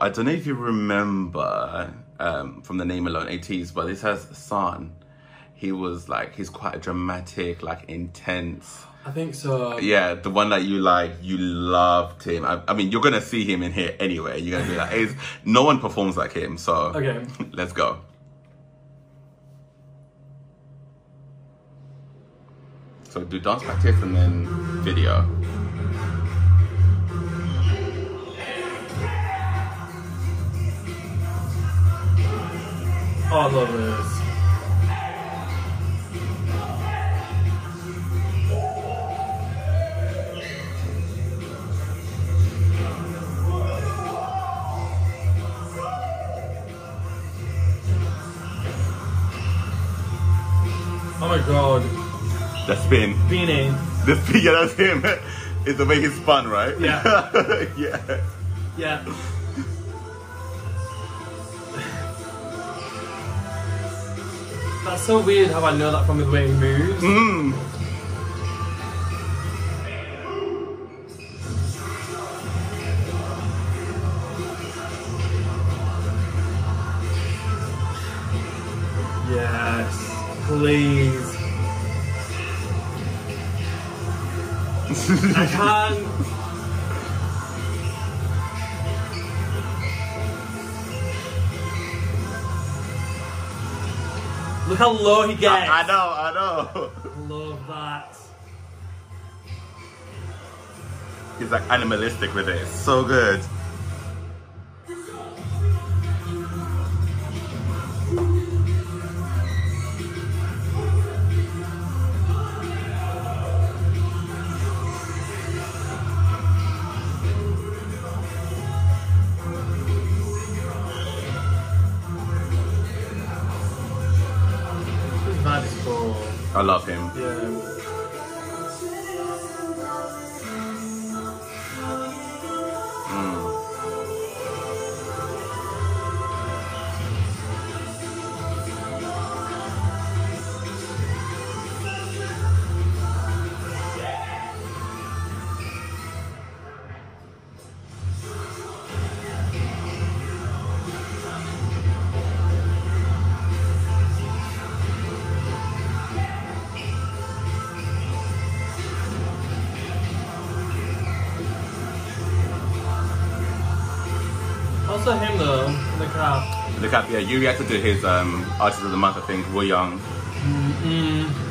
I don't know if you remember um, from the name alone, ATEEZ, but this has San. He was like, he's quite a dramatic, like intense. I think so. Yeah, the one that you like, you loved him. I, I mean, you're gonna see him in here anyway. You're gonna be like, hey, no one performs like him. So Okay. let's go. So do dance practice and then video. Oh, I love this. Oh my god. The spin. Beanie. The yeah, that's him. It's the way he spun, right? Yeah. yeah. Yeah. That's so weird how I know that from the way he moves. Mm. Yes. Please. I can't. Look how low he gets. I, I know, I know. Love that. He's like animalistic with it. It's so good. I love him. Also him though, the crowd. Look up, yeah, you reacted to his um, Artist of the Month, I think, Wooyoung. Mm.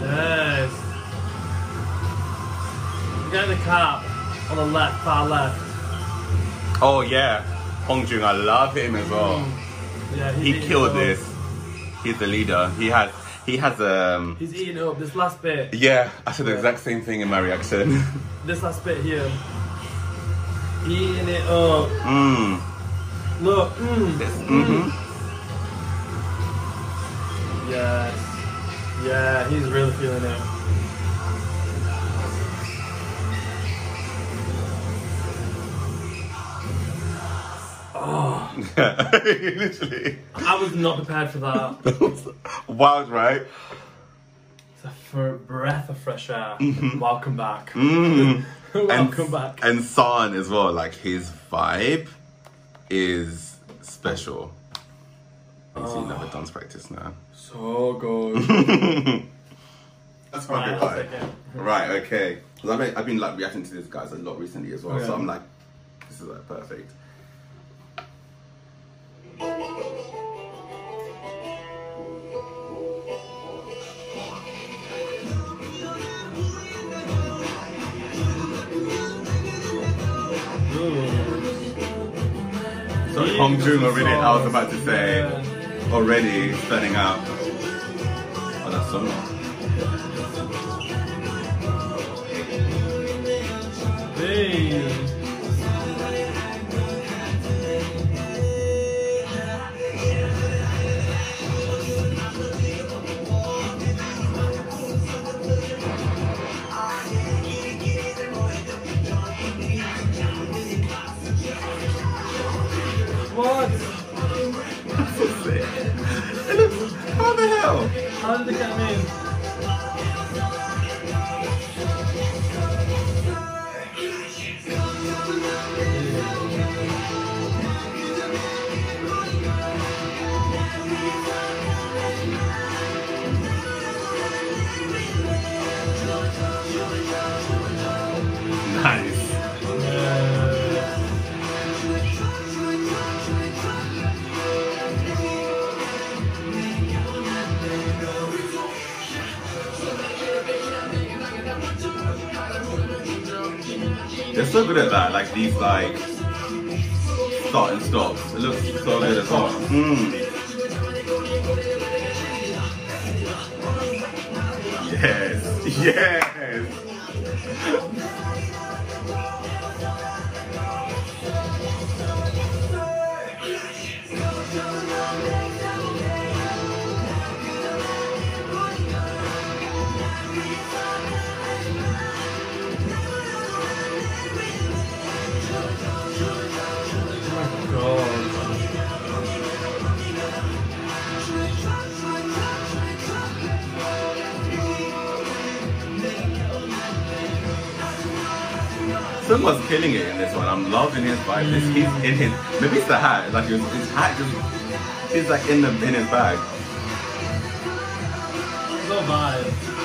Yes. You got the cop on the left, far left. Oh, yeah. Hongjoong, I love him as well. Yeah, he's He killed up. this. He's the leader. He has, he has, um, He's eating up this last bit. yeah, I said the exact same thing in my reaction. This last bit here. Eating it up. Mmm. Look. Mm. Mm-hmm. Yes. Yeah, he's really feeling it. Oh, Literally. I was not prepared for that. Wild, right? It's a fr- breath of fresh air. Welcome back. Mm. Welcome and, back. And San as well, like his vibe is special. You oh. see another dance practice now. so good. That's Right, my I'll good take vibe. it. Right, okay. 'Cause I've been, I've been like reacting to these guys a lot recently as well, Okay. so I'm like, this is like perfect. Hmm. So Hongjoong already, I was about to say. Yeah. Already standing out. Oh, that's so nice. Hey. So good at that, like these like start and stops. It looks so good as well. Mm. Yes, yes. Was killing it in this one. I'm loving his vibe. This, he's in his maybe it's the hat. Like his, his hat just he's like in the in his bag. No vibe.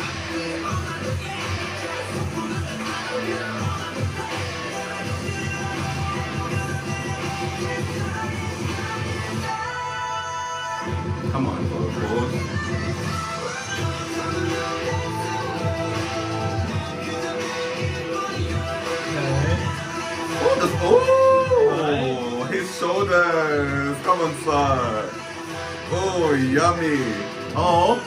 Yummy. Oh.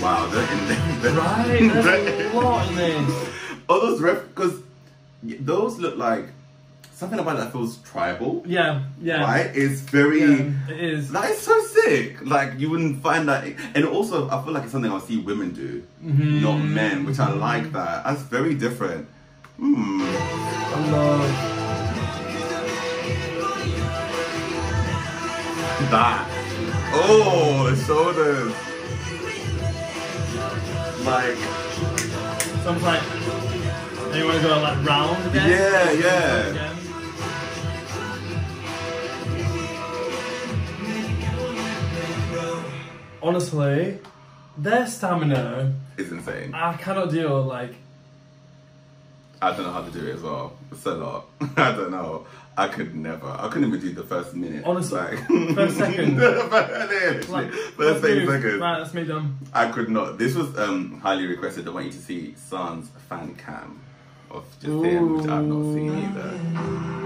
Wow, they're in there. Right, there's a lot in this. Oh, those ref because those look like something about that feels tribal, Yeah, yeah. right? It's very. Yeah, it is. That is so sick. Like you wouldn't find that, and also I feel like it's something I'll see women do, Mhm. not men, which I like that. That's very different. Hmm. I love. That. Oh, the shoulders. Like, like. And you want to go like round again? Yeah, yeah. Again. Honestly, their stamina, is insane. I cannot deal. Like, I don't know how to do it as well. It's a lot. I don't know. I could never. I couldn't even do the first minute. Honestly, like, first second. first, like first eight seconds. Right, that's me done. I could not. This was um, highly requested. I want you to see San's fan cam of just him, which I've not seen either.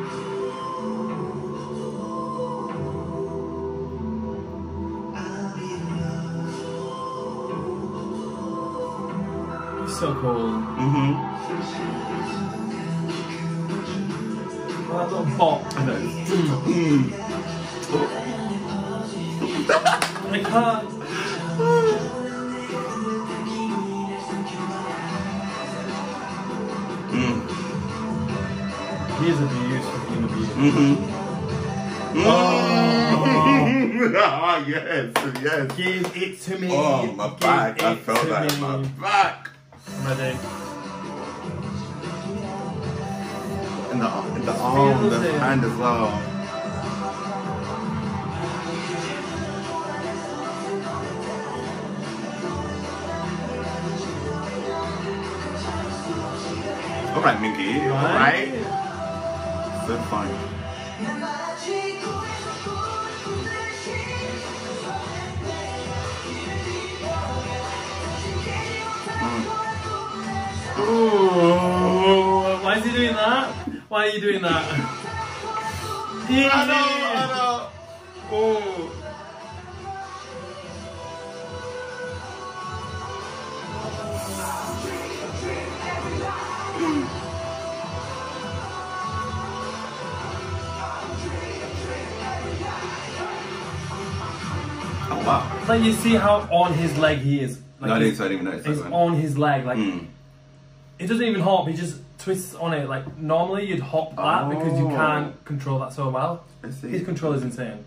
He's so cool. Mm-hmm. Oh, that little bop. I know. Mm. I can't. Mm. He is a beautiful human being. Mm-hmm. Oh. yes, yes. Give it to me. Oh, my Give back. I felt that in my back. I'm ready. In the, in the arm, the hand as well. All right, Mingi. All right. So fine. Ooh. Why is he doing that? Why are you doing that? I know, I know. Oh. Wow. Like you see how on his leg he is. Like no, I didn't, I didn't even notice he's on his leg. Like Mm. It doesn't even hop. He just twists on it. Like normally you'd hop that because you Oh. can't control that so well. I see. His control is insane.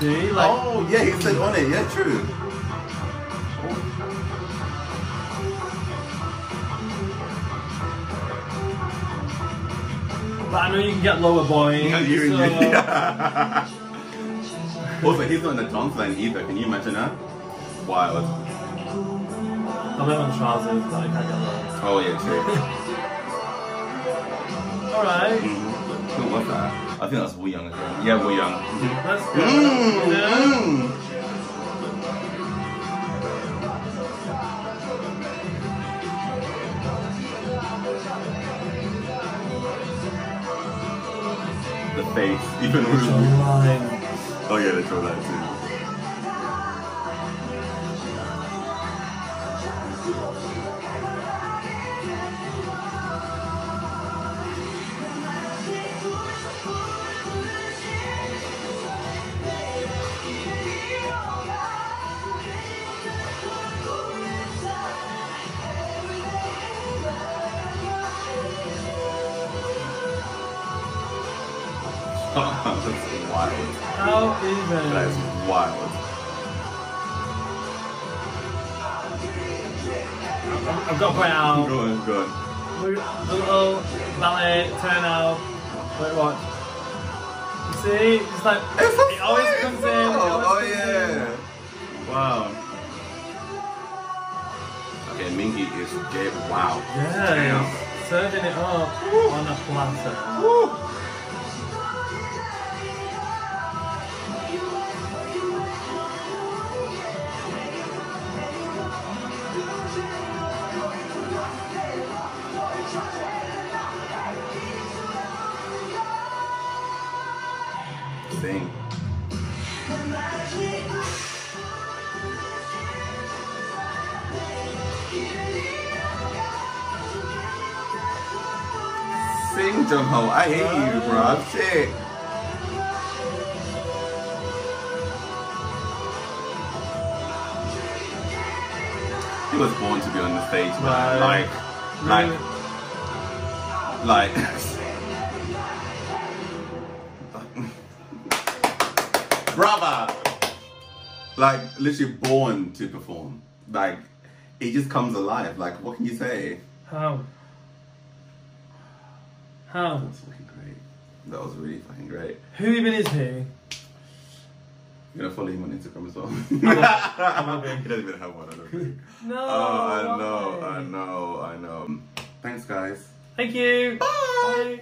See, like oh, yeah, he's said on it. Yeah, true. but I know you can get lower boys. You- so- yeah. also, he's not in the dance line either. Can you imagine that? Wild. Bit on trousers, but I can't get. Oh, yeah, true. Alright, Mhm. Who was that? I think that's Wooyoung as well. Yeah, Wooyoung. That's good. Mm, Yeah. mm. The face, even Wu. Oh yeah, the draw line too. That's wild. How even? That is wild. I've got to point out Go on, go on. little ballet turn out. Wait, watch. You see, it's like It's it always comes in. it always Oh comes yeah. Wow. Okay, Mingi is dead. Wow. in. Yeah, serving it up on a platter. Woo. Sing, Jongho. I hate you, bro. I'm sick. He was born to be on the stage, man. Right. Like, like, like. Brother! Like, literally born to perform. Like, it just comes alive. Like, what can you say? How? How? That was fucking great. That was really fucking great. Who even is he? You're gonna follow him on Instagram as well. I will be. he doesn't even have one, I don't think. No. Oh, I know. I know, I know. Thanks, guys. Thank you. Bye. Bye.